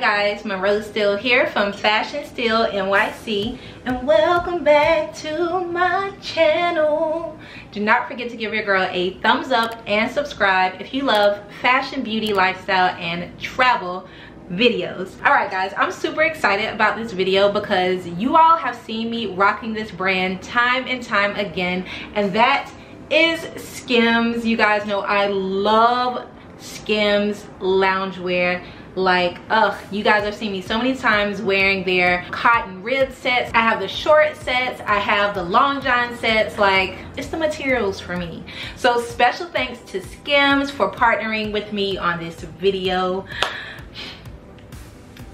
guys, Monroe Steele here from Fashion Steele NYC and welcome back to my channel. Do not forget to give your girl a thumbs up and subscribe if you love fashion, beauty, lifestyle, and travel videos. Alright guys, I'm super excited about this video because you all have seen me rocking this brand time and time again and that is Skims. You guys know I love Skims loungewear like ugh you guys have seen me so many times wearing their cotton rib sets. I have the short sets. I have the long john sets. Like it's the materials for me. So special thanks to skims for partnering with me on this video.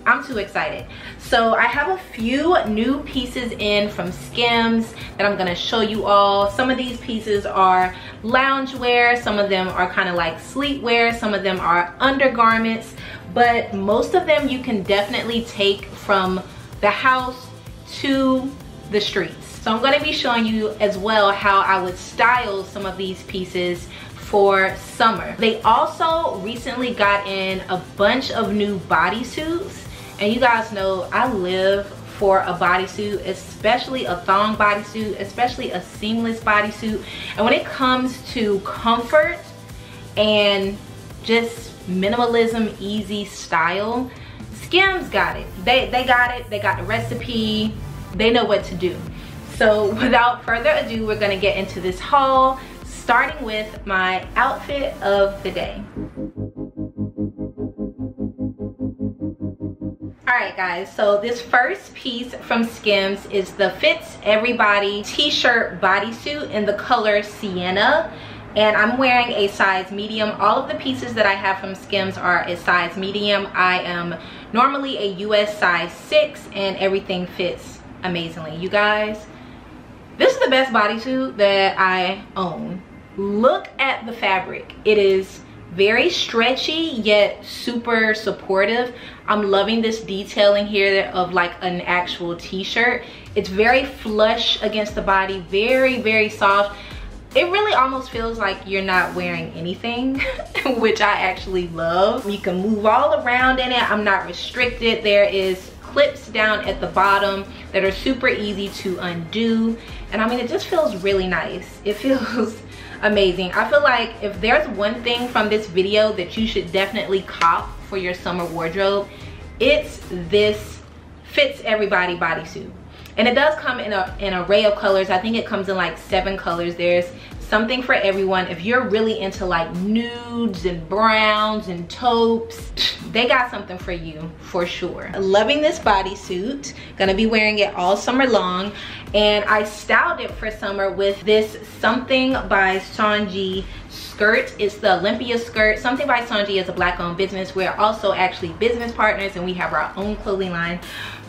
I'm too excited. So i have a few new pieces in from skims that i'm to show you all. Some of these pieces are loungewear. Some of them are kind of like sleepwear. Some of them are undergarments but most of them you can definitely take from the house to the streets. So I'm gonna be showing you as well how I would style some of these pieces for summer. They also recently got in a bunch of new bodysuits and you guys know I live for a bodysuit, especially a thong bodysuit, especially a seamless bodysuit. And when it comes to comfort and just minimalism easy style. Skims got it. They they got it. They got the recipe. They know what to do. So without further ado we're gonna get into this haul starting with my outfit of the day. Alright guys, so this first piece from Skims is the Fits Everybody t-shirt bodysuit in the color Sienna and I'm wearing a size medium. All of the pieces that I have from Skims are a size medium. I am normally a US size 6 and everything fits amazingly. You guys, this is the best bodysuit that I own. Look at the fabric. It is very stretchy yet super supportive i'm loving this detailing here of like an actual t-shirt it's very flush against the body very very soft it really almost feels like you're not wearing anything which i actually love. You can move all around in it. I'm not restricted. There is clips down at the bottom that are super easy to undo. And i mean it just feels really nice. It feels amazing. I feel like if there's one thing from this video that you should definitely cop for your summer wardrobe it's this fits everybody bodysuit and it does come in a, an array of colors. I think it comes in like seven colors. There's something for everyone. If you're really into like nudes and browns and taupes they got something for you for sure. Loving this bodysuit. Gonna be wearing it all summer long. And i styled it for summer with this something by Sonjia skirt. It's the Olympia skirt. Something by Sonjia is a black owned business. We're also actually business partners and we have our own clothing line.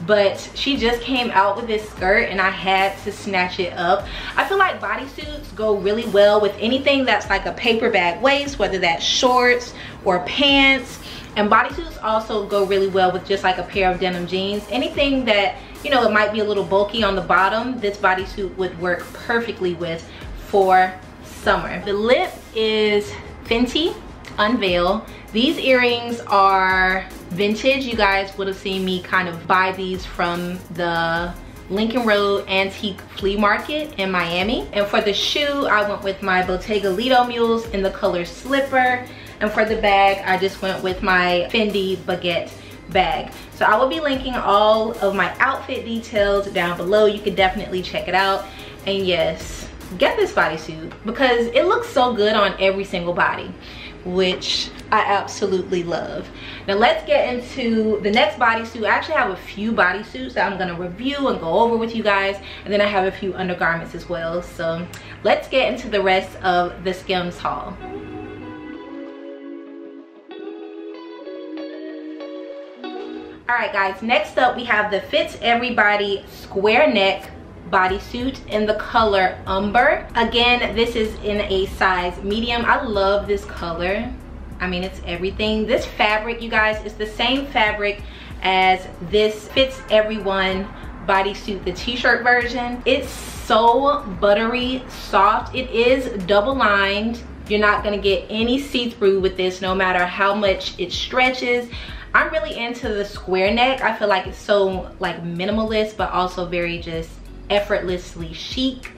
But she just came out with this skirt and I had to snatch it up. I feel like bodysuits go really well with anything that's like a paper bag waist, whether that's shorts or pants. And bodysuits also go really well with just like a pair of denim jeans. Anything that, you know, it might be a little bulky on the bottom, this bodysuit would work perfectly with for The lip is Fenty Unveil. These earrings are vintage. You guys would have seen me kind of buy these from the Lincoln Road Antique Flea Market in Miami. And for the shoe, I went with my Bottega Lido Mules in the color Slipper. And for the bag, I just went with my Fendi Baguette bag. So I will be linking all of my outfit details down below. You can definitely check it out. And yes, get this bodysuit because it looks so good on every single body which I absolutely love. Now let's get into the next bodysuit. I actually have a few bodysuits that I'm gonna review and go over with you guys. And then I have a few undergarments as well. So let's get into the rest of the Skims haul. All right guys, next up we have the Fits Everybody square neck bodysuit in the color umber. Again this is in a size medium. I love this color. I mean it's everything. This fabric you guys is the same fabric as this fits everyone bodysuit the t-shirt version. It's so buttery soft. It is double lined you're not gonna get any see-through with this no matter how much it stretches. I'm really into the square neck. I feel like it's so like minimalist, but also very just effortlessly chic.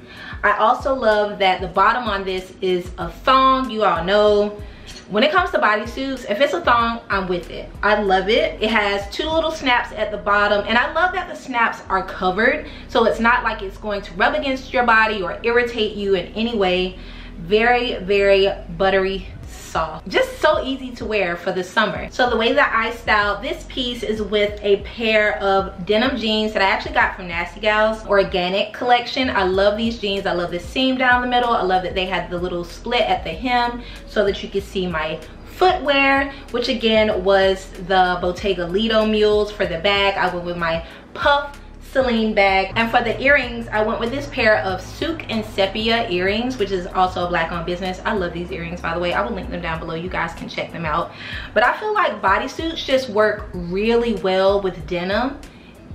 I also love that the bottom on this is a thong. You all know when it comes to bodysuits, if it's a thong, I'm with it. I love it. It has two little snaps at the bottom and I love that the snaps are covered so it's not like it's going to rub against your body or irritate you in any way. Very, very buttery soft. Just so easy to wear for the summer. So the way that i style this piece is with a pair of denim jeans that i actually got from nasty gals organic collection. I love these jeans. I love the seam down the middle. I love that they had the little split at the hem so that you could see my footwear which again was the bottega lido mules for the bag. I went with my puff Celine bag. And for the earrings, I went with this pair of Souk and Sepia earrings, which is also a black on business. I love these earrings, by the way. I will link them down below. You guys can check them out. But I feel like bodysuits just work really well with denim.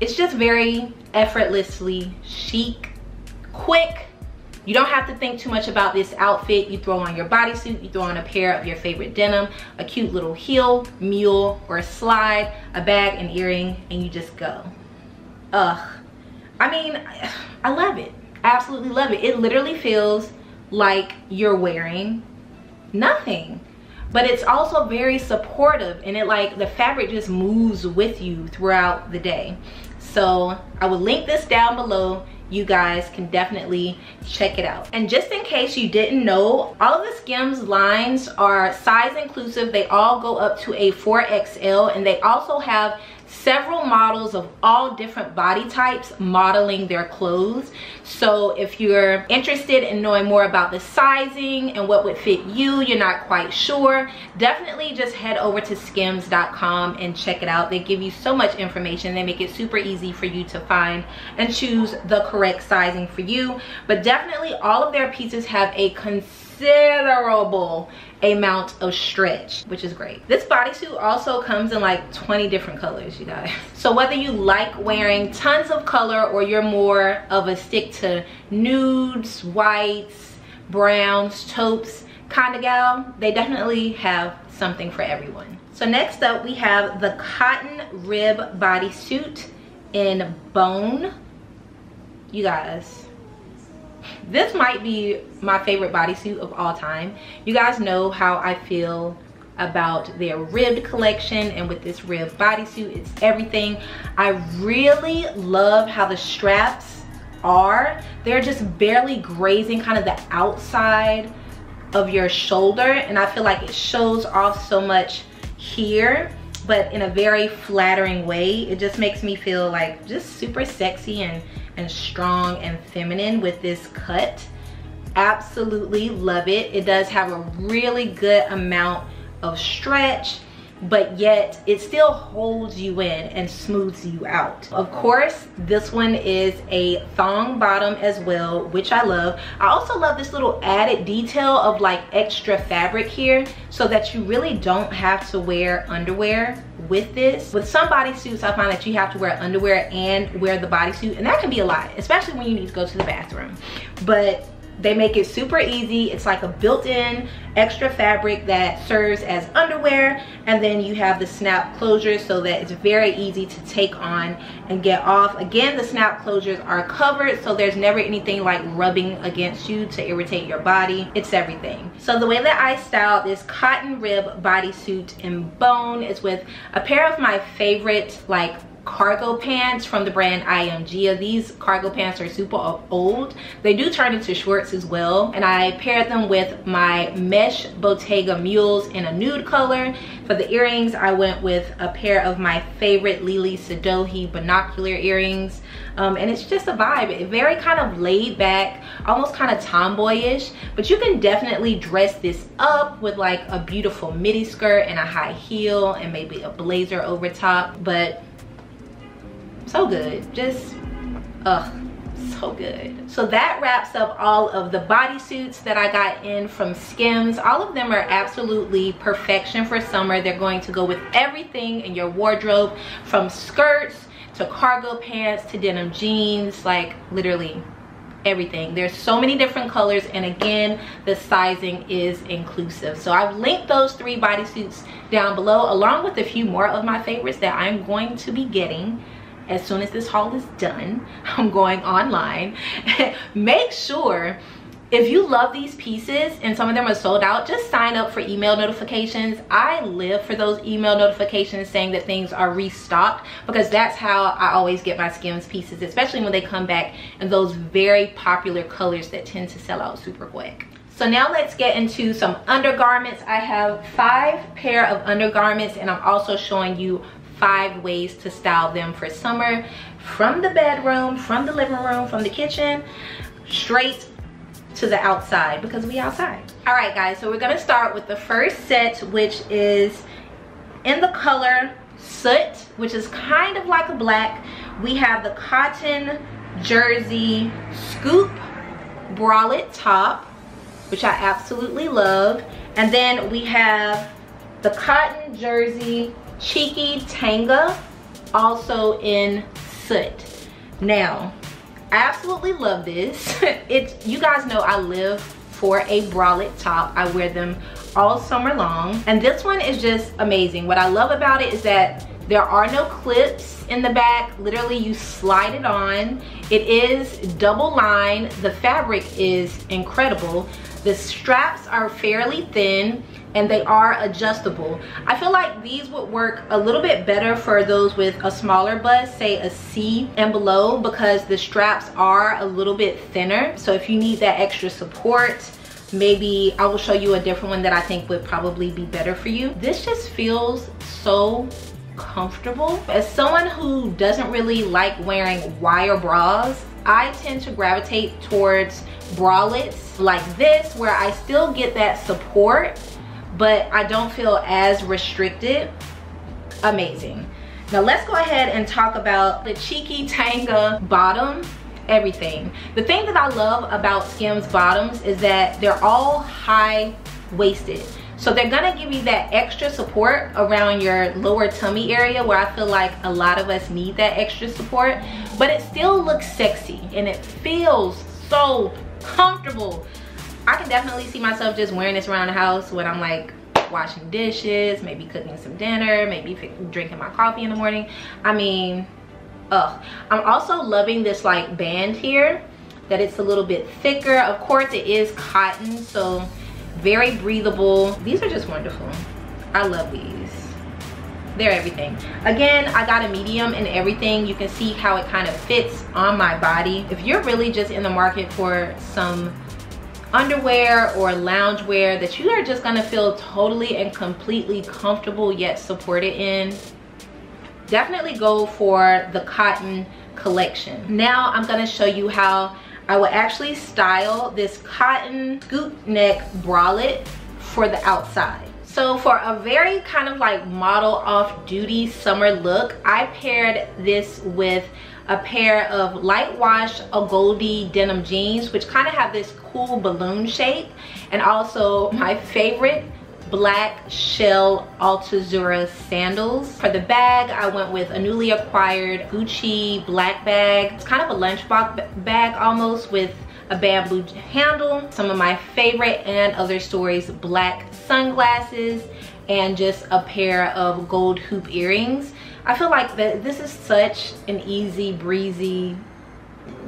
It's just very effortlessly chic, quick, you don't have to think too much about this outfit. You throw on your bodysuit, you throw on a pair of your favorite denim, a cute little heel, mule, or a slide, a bag, an earring, and you just go ugh. I mean i love it. Absolutely love it. It literally feels like you're wearing nothing. But it's also very supportive and it like the fabric just moves with you throughout the day. So i will link this down below. You guys can definitely check it out. And just in case you didn't know all of the skims lines are size inclusive. They all go up to a 4xl and they also have several models of all different body types modeling their clothes. So if you're interested in knowing more about the sizing and what would fit you you're not quite sure definitely just head over to skims.com and check it out. They give you so much information. They make it super easy for you to find and choose the correct sizing for you. But definitely all of their pieces have a considerable amount of stretch which is great. This bodysuit also comes in like 20 different colors you guys. So whether you like wearing tons of color or you're more of a stick to nudes whites browns taupes kind of gal they definitely have something for everyone. So next up we have the cotton rib bodysuit in bone. You guys this might be my favorite bodysuit of all time. You guys know how i feel about their ribbed collection and with this ribbed bodysuit it's everything. I really love how the straps are. They're just barely grazing kind of the outside of your shoulder and i feel like it shows off so much here but in a very flattering way. It just makes me feel like just super sexy and and strong and feminine with this cut. Absolutely love it. It does have a really good amount of stretch but yet it still holds you in and smooths you out. Of course, this one is a thong bottom as well, which I love. I also love this little added detail of like extra fabric here so that you really don't have to wear underwear with this. With some bodysuits, I find that you have to wear underwear and wear the bodysuit, and that can be a lot, especially when you need to go to the bathroom. But they make it super easy. It's like a built-in extra fabric that serves as underwear. And then you have the snap closures so that it's very easy to take on and get off. Again, the snap closures are covered so there's never anything like rubbing against you to irritate your body. It's everything. So the way that I styled this cotton rib bodysuit in bone is with a pair of my favorite like cargo pants from the brand I Am Gia. These cargo pants are super old. They do turn into shorts as well. And I paired them with my mesh Bottega mules in a nude color. For the earrings, I went with a pair of my favorite Lily Sadohi binocular earrings. Um, and it's just a vibe. Very kind of laid back, almost kind of tomboyish. But you can definitely dress this up with like a beautiful midi skirt and a high heel and maybe a blazer over top. But so good. Just ugh so good. So that wraps up all of the bodysuits that i got in from skims. All of them are absolutely perfection for summer. They're going to go with everything in your wardrobe from skirts to cargo pants to denim jeans like literally everything. There's so many different colors and again the sizing is inclusive. So i've linked those three bodysuits down below along with a few more of my favorites that i'm going to be getting as soon as this haul is done i'm going online. Make sure if you love these pieces and some of them are sold out just sign up for email notifications. I live for those email notifications saying that things are restocked because that's how i always get my skims pieces especially when they come back in those very popular colors that tend to sell out super quick. So now let's get into some undergarments. I have five pair of undergarments and i'm also showing you five ways to style them for summer. From the bedroom from the living room from the kitchen straight to the outside because we outside. All right guys so we're gonna start with the first set which is in the color soot which is kind of like a black. We have the cotton jersey scoop bralette top which i absolutely love. And then we have the cotton jersey cheeky tanga also in soot now I absolutely love this. it's you guys know I live for a bralette top. I wear them all summer long. And this one is just amazing. What I love about it is that there are no clips in the back. Literally, you slide it on. It is double lined. The fabric is incredible. The straps are fairly thin and they are adjustable. I feel like these would work a little bit better for those with a smaller bust, say a C and below because the straps are a little bit thinner. So if you need that extra support, maybe I will show you a different one that I think would probably be better for you. This just feels so comfortable. As someone who doesn't really like wearing wire bras, I tend to gravitate towards bralettes like this where I still get that support but I don't feel as restricted. Amazing. Now let's go ahead and talk about the Cheeky Tanga bottom everything. The thing that I love about Skims bottoms is that they're all high waisted. So they're gonna give you that extra support around your lower tummy area where I feel like a lot of us need that extra support, but it still looks sexy and it feels so comfortable. I can definitely see myself just wearing this around the house when I'm like washing dishes, maybe cooking some dinner, maybe drinking my coffee in the morning. I mean, ugh. I'm also loving this like band here, that it's a little bit thicker. Of course it is cotton, so very breathable. These are just wonderful. I love these. They're everything. Again, I got a medium in everything. You can see how it kind of fits on my body. If you're really just in the market for some underwear or loungewear that you are just gonna feel totally and completely comfortable yet supported in, definitely go for the cotton collection. Now I'm gonna show you how I will actually style this cotton scoop neck bralette for the outside. So for a very kind of like model off duty summer look, I paired this with a pair of light wash Agolde denim jeans, which kind of have this cool balloon shape. And also my favorite black shell Altuzarra sandals. For the bag, I went with a newly acquired Gucci black bag. It's kind of a lunchbox bag almost with a bamboo handle. Some of my favorite and other stories, black sunglasses, and just a pair of gold hoop earrings. I feel like that this is such an easy breezy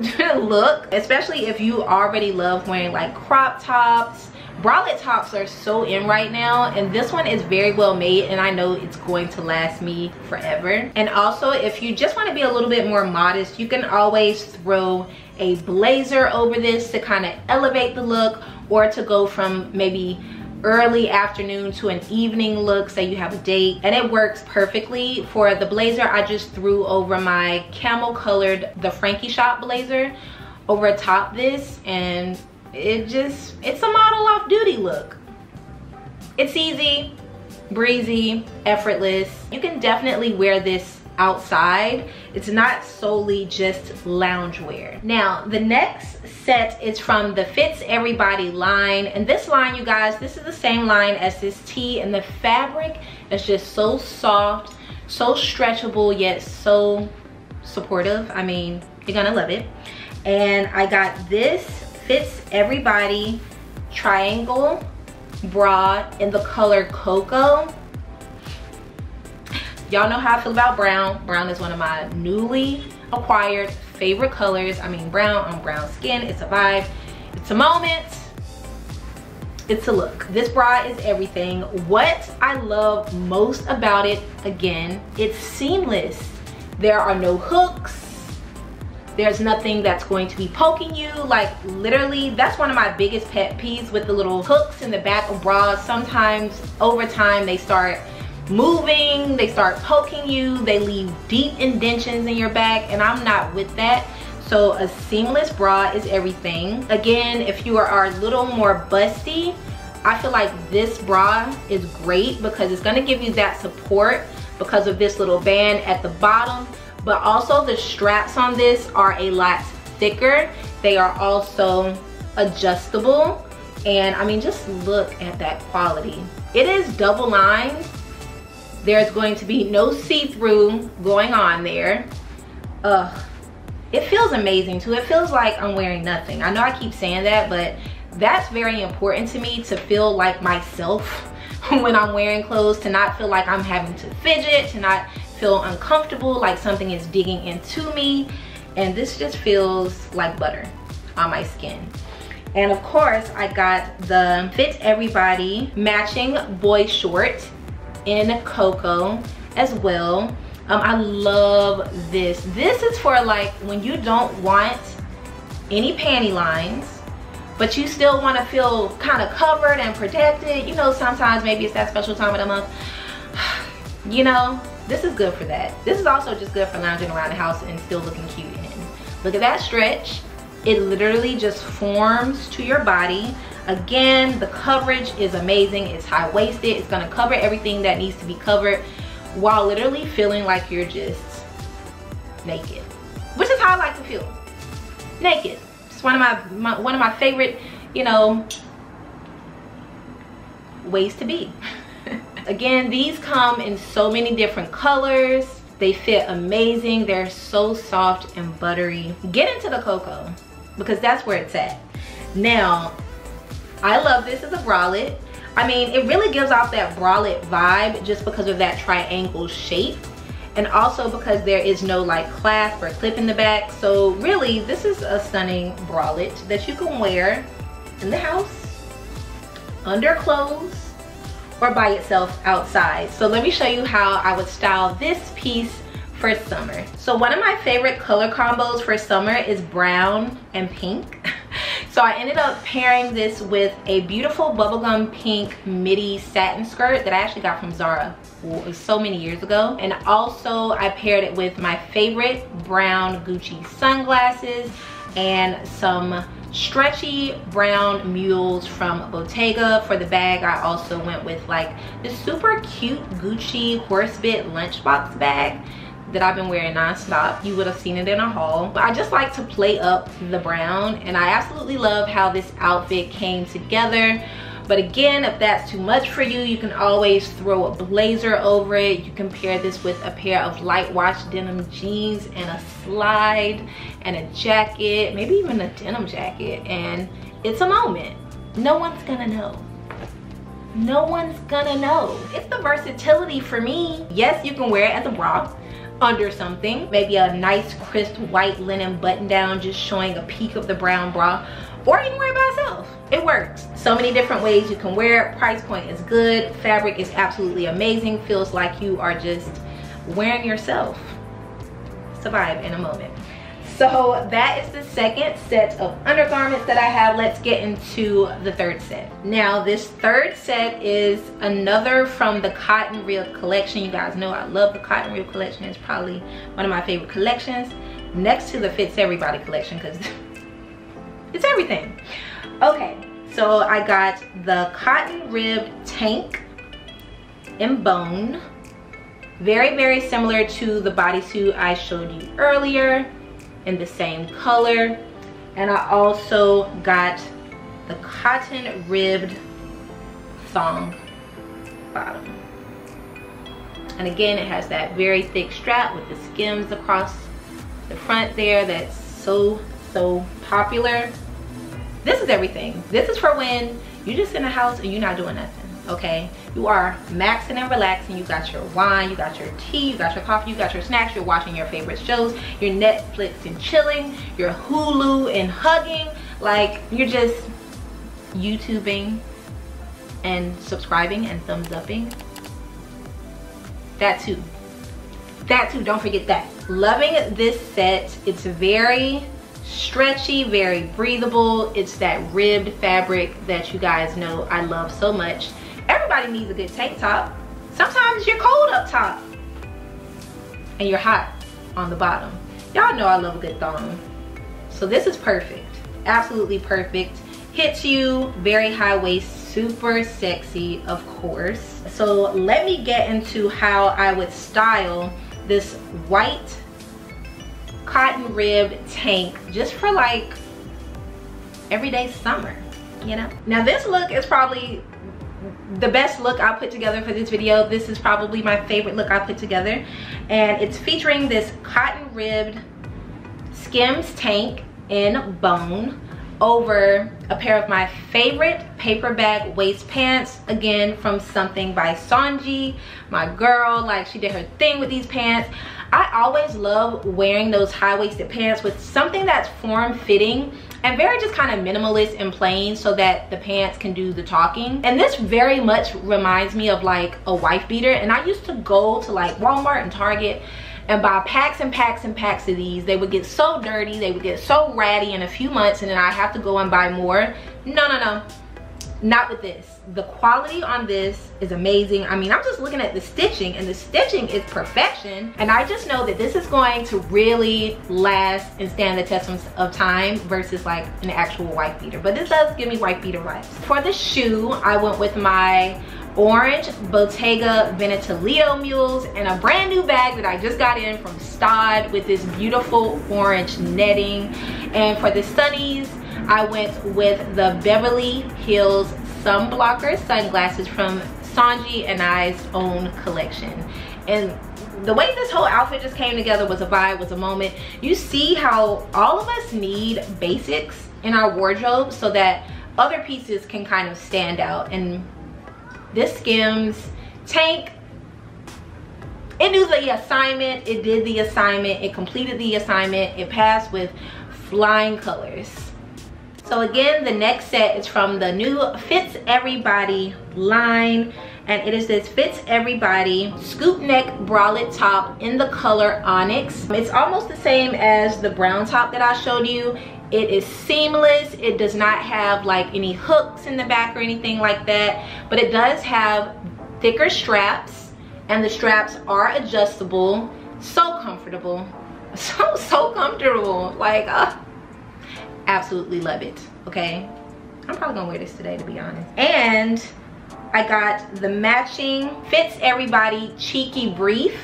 look especially if you already love wearing like crop tops. Bralette tops are so in right now and this one is very well made and I know it's going to last me forever. And also if you just want to be a little bit more modest you can always throw a blazer over this to kind of elevate the look or to go from maybe early afternoon to an evening look say you have a date and it works perfectly for the blazer i just threw over my camel colored the frankie shop blazer over top this and it just it's a model off duty look it's easy breezy effortless you can definitely wear this outside. It's not solely just loungewear. Now, the next set is from the Fits Everybody line. And this line, you guys, this is the same line as this tee. And the fabric is just so soft, so stretchable, yet so supportive. I mean, you're gonna love it. And I got this Fits Everybody Triangle bra in the color Cocoa. Y'all know how I feel about brown. Brown is one of my newly acquired favorite colors. I mean, brown on brown skin. It's a vibe. It's a moment. It's a look. This bra is everything. What I love most about it, again, it's seamless. There are no hooks. There's nothing that's going to be poking you. Like literally, that's one of my biggest pet peeves with the little hooks in the back of bras. Sometimes over time they start moving, they start poking you, they leave deep indentions in your back and I'm not with that. So a seamless bra is everything. Again, if you are a little more busty, I feel like this bra is great because it's gonna give you that support because of this little band at the bottom. But also the straps on this are a lot thicker. They are also adjustable. And I mean, just look at that quality. It is double lined there's going to be no see-through going on there. Ugh. It feels amazing too. It feels like I'm wearing nothing. I know I keep saying that, but that's very important to me to feel like myself when I'm wearing clothes, to not feel like I'm having to fidget, to not feel uncomfortable, like something is digging into me. And this just feels like butter on my skin. And of course, I got the Fit Everybody matching boy short in cocoa as well. Um, I love this. This is for like when you don't want any panty lines, but you still want to feel kind of covered and protected. You know, sometimes maybe it's that special time of the month. You know, this is good for that. This is also just good for lounging around the house and still looking cute in. Look at that stretch. It literally just forms to your body. Again, the coverage is amazing. It's high-waisted. It's gonna cover everything that needs to be covered while literally feeling like you're just naked. Which is how I like to feel. Naked. It's one of my, my one of my favorite, you know, ways to be. Again, these come in so many different colors. They fit amazing. They're so soft and buttery. Get into the cocoa because that's where it's at. Now, I love this as a bralette. I mean, it really gives off that bralette vibe just because of that triangle shape. And also because there is no like clasp or clip in the back. So really, this is a stunning bralette that you can wear in the house, under clothes, or by itself outside. So let me show you how I would style this piece for summer. So one of my favorite color combos for summer is brown and pink. So I ended up pairing this with a beautiful bubblegum pink midi satin skirt that I actually got from Zara so many years ago. And also I paired it with my favorite brown Gucci sunglasses and some stretchy brown mules from Bottega. For the bag, I also went with like this super cute Gucci horsebit lunchbox bag that I've been wearing nonstop. You would have seen it in a haul. But I just like to play up the brown and I absolutely love how this outfit came together. But again, if that's too much for you, you can always throw a blazer over it. You can pair this with a pair of light wash denim jeans and a slide and a jacket, maybe even a denim jacket. And it's a moment. No one's gonna know no one's gonna know. It's the versatility for me. Yes, you can wear it as a bra under something. Maybe a nice crisp white linen button down just showing a peek of the brown bra. Or you can wear it by itself. It works. So many different ways you can wear it. Price point is good. Fabric is absolutely amazing. Feels like you are just wearing yourself. Survive in a moment. So that is the second set of undergarments that I have. Let's get into the third set. Now this third set is another from the Cotton Rib collection. You guys know I love the Cotton Rib collection. It's probably one of my favorite collections next to the Fits Everybody collection because it's everything. Okay, so I got the Cotton Rib Tank in bone. Very, very similar to the bodysuit I showed you earlier in the same color. And I also got the cotton ribbed thong bottom. And again, it has that very thick strap with the skims across the front there that's so so popular. This is everything. This is for when you're just in the house and you're not doing nothing, okay? You are maxing and relaxing. You got your wine, you got your tea, you got your coffee, you got your snacks, you're watching your favorite shows, you're Netflix and chilling, you're Hulu and hugging. Like, you're just YouTubing and subscribing and thumbs upping. That too. That too, don't forget that. Loving this set. It's very stretchy, very breathable. It's that ribbed fabric that you guys know I love so much. Everybody needs a good tank top. Sometimes you're cold up top and you're hot on the bottom. Y'all know I love a good thong. So this is perfect, absolutely perfect. Hits you, very high waist, super sexy, of course. So let me get into how I would style this white cotton ribbed tank just for like everyday summer, you know? Now this look is probably the best look I put together for this video. This is probably my favorite look I put together. And it's featuring this cotton ribbed Skims tank in bone over a pair of my favorite paper bag waist pants again from something by Sonji my girl like she did her thing with these pants I always love wearing those high-waisted pants with something that's form-fitting and very just kind of minimalist and plain so that the pants can do the talking. And this very much reminds me of like a wife beater. And I used to go to like Walmart and Target and buy packs and packs and packs of these. They would get so dirty, they would get so ratty in a few months and then I have to go and buy more. No, no, no, not with this. The quality on this is amazing. I mean i'm just looking at the stitching and the stitching is perfection. And i just know that this is going to really last and stand the test of time versus like an actual white beater. But this does give me white beater vibes. For the shoe i went with my orange Bottega Veneta Lido mules and a brand new bag that I just got in from Staud with this beautiful orange netting. And for the sunnies, I went with the Beverly Hills sun blocker sunglasses from Sanji and I's own collection. And the way this whole outfit just came together was a vibe, was a moment. You see how all of us need basics in our wardrobe so that other pieces can kind of stand out. And this Skims tank, it knew the assignment, it did the assignment, it completed the assignment, it passed with flying colors. So again, the next set is from the new Fits Everybody line. And it is this Fits Everybody scoop neck bralette top in the color Onyx. It's almost the same as the brown top that I showed you. It is seamless. It does not have like any hooks in the back or anything like that. But it does have thicker straps and the straps are adjustable. So comfortable. So, so comfortable. Like, uh, absolutely love it okay? I'm probably gonna wear this today to be honest. And i got the matching fits everybody cheeky brief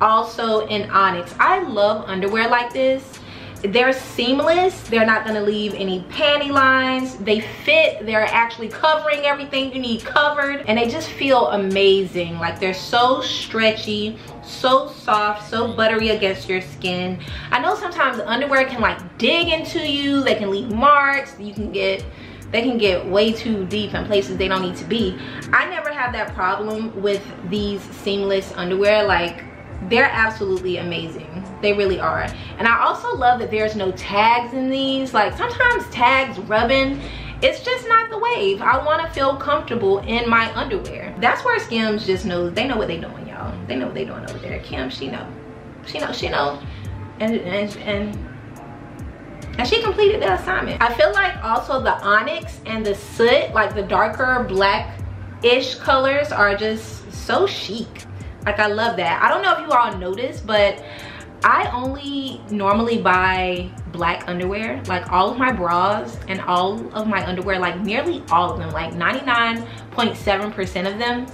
also in onyx. I love underwear like this. They're seamless. They're not going to leave any panty lines. They fit. They're actually covering everything you need covered. And they just feel amazing. Like they're so stretchy so soft so buttery against your skin. I know sometimes underwear can like dig into you. They can leave marks. You can get they can get way too deep in places they don't need to be. I never have that problem with these seamless underwear. Like they're absolutely amazing. They really are. And i also love that there's no tags in these. Like sometimes tags rubbing it's just not the wave. I want to feel comfortable in my underwear. That's where skims just knows they know what they're doing y'all they know what they're doing over there. Kim she know. She know she know. And and and and she completed the assignment. I feel like also the onyx and the soot like the darker black ish colors are just so chic. Like I love that. I don't know if you all noticed, but I only normally buy black underwear. Like all of my bras and all of my underwear, like nearly all of them, like 99.7% of them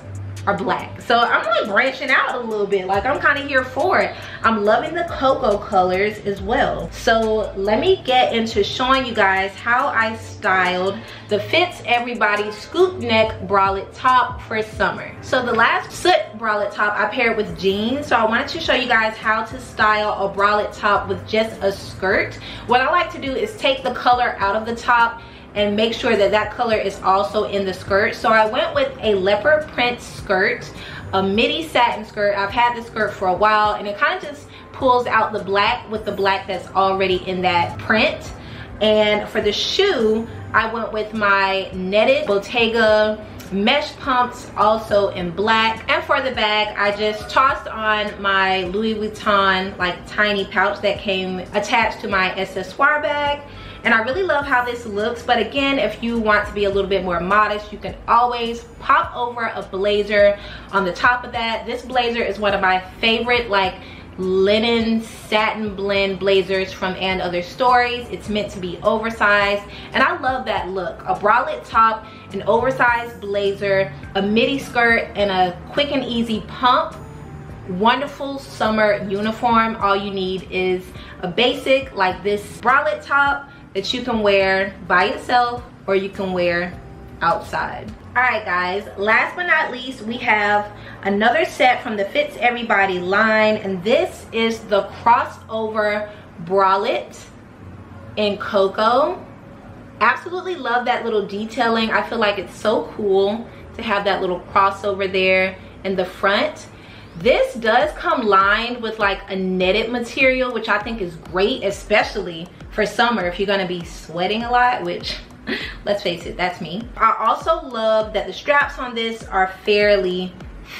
are black. So I'm like branching out a little bit. Like I'm kind of here for it. I'm loving the cocoa colors as well. So let me get into showing you guys how I styled the Fits Everybody scoop neck bralette top for summer. So the last soot bralette top I paired with jeans. So I wanted to show you guys how to style a bralette top with just a skirt. What I like to do is take the color out of the top and make sure that that color is also in the skirt. So I went with a leopard print skirt, a midi satin skirt. I've had this skirt for a while and it kind of just pulls out the black with the black that's already in that print. And for the shoe, I went with my netted Bottega mesh pumps also in black and for the bag i just tossed on my louis vuitton like tiny pouch that came attached to my accessoire bag and I really love how this looks but again if you want to be a little bit more modest you can always pop over a blazer on the top of that. This blazer is one of my favorite like linen satin blend blazers from and other stories. It's meant to be oversized and i love that look. A bralette top an oversized blazer a midi skirt and a quick and easy pump. Wonderful summer uniform. All you need is a basic like this bralette top that you can wear by yourself or you can wear outside. All right guys, last but not least, we have another set from the Fits Everybody line and this is the crossover bralette in cocoa. Absolutely love that little detailing. I feel like it's so cool to have that little crossover there in the front. This does come lined with like a netted material, which I think is great, especially for summer if you're gonna be sweating a lot, which let's face it, that's me. I also love that the straps on this are fairly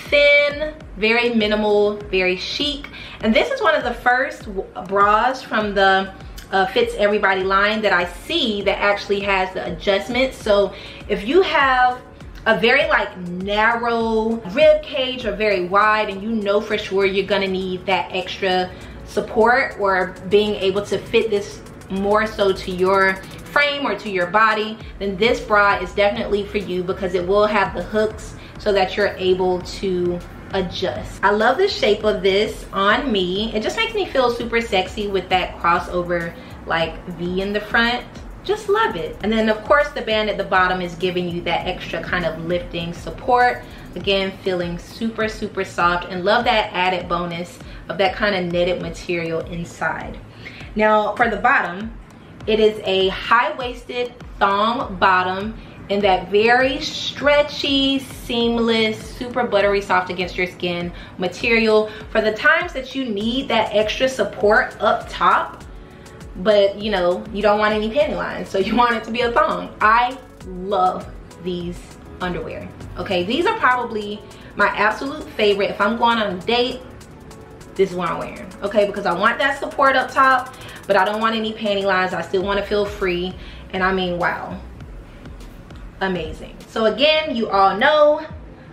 thin, very minimal, very chic. And this is one of the first bras from the uh, Fits Everybody line that I see that actually has the adjustment. So if you have a very like narrow rib cage or very wide and you know for sure you're gonna need that extra support or being able to fit this more so to your frame or to your body, then this bra is definitely for you because it will have the hooks so that you're able to adjust. I love the shape of this on me. It just makes me feel super sexy with that crossover like V in the front. Just love it. And then of course the band at the bottom is giving you that extra kind of lifting support. Again, feeling super, super soft and love that added bonus of that kind of knitted material inside. Now for the bottom, it is a high-waisted thong bottom in that very stretchy, seamless, super buttery soft against your skin material. For the times that you need that extra support up top but you know you don't want any panty lines so you want it to be a thong. I love these underwear okay? These are probably my absolute favorite. If i'm going on a date this is what i'm wearing okay because i want that support up top but I don't want any panty lines. I still want to feel free. And I mean, wow, amazing. So again, you all know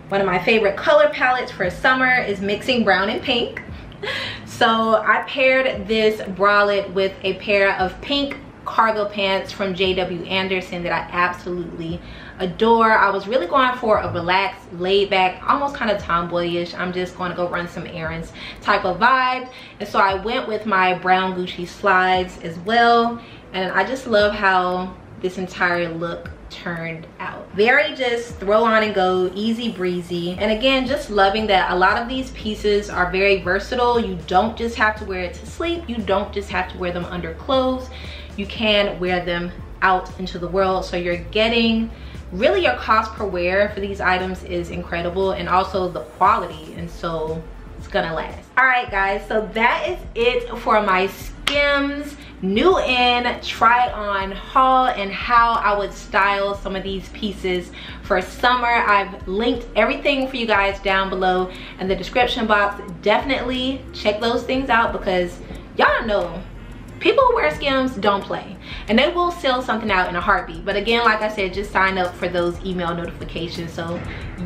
one of my favorite color palettes for summer is mixing brown and pink. So I paired this bralette with a pair of pink cargo pants from JW Anderson that I absolutely adore. I was really going for a relaxed, laid back, almost kind of tomboyish. I'm just going to go run some errands type of vibe. And so I went with my brown Gucci slides as well. And I just love how this entire look turned out very just throw on and go easy breezy and again just loving that a lot of these pieces are very versatile you don't just have to wear it to sleep you don't just have to wear them under clothes you can wear them out into the world so you're getting really your cost per wear for these items is incredible and also the quality and so it's gonna last all right guys so that is it for my skims new in try on haul and how I would style some of these pieces for summer. I've linked everything for you guys down below in the description box. Definitely check those things out because y'all know people who wear skims don't play and they will sell something out in a heartbeat but again like i said just sign up for those email notifications so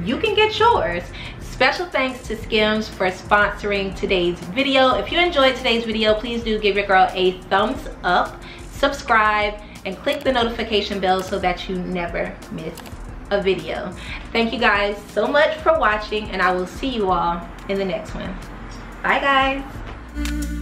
you can get yours special thanks to skims for sponsoring today's video if you enjoyed today's video please do give your girl a thumbs up subscribe and click the notification bell so that you never miss a video. Thank you guys so much for watching and I will see you all in the next one. Bye guys.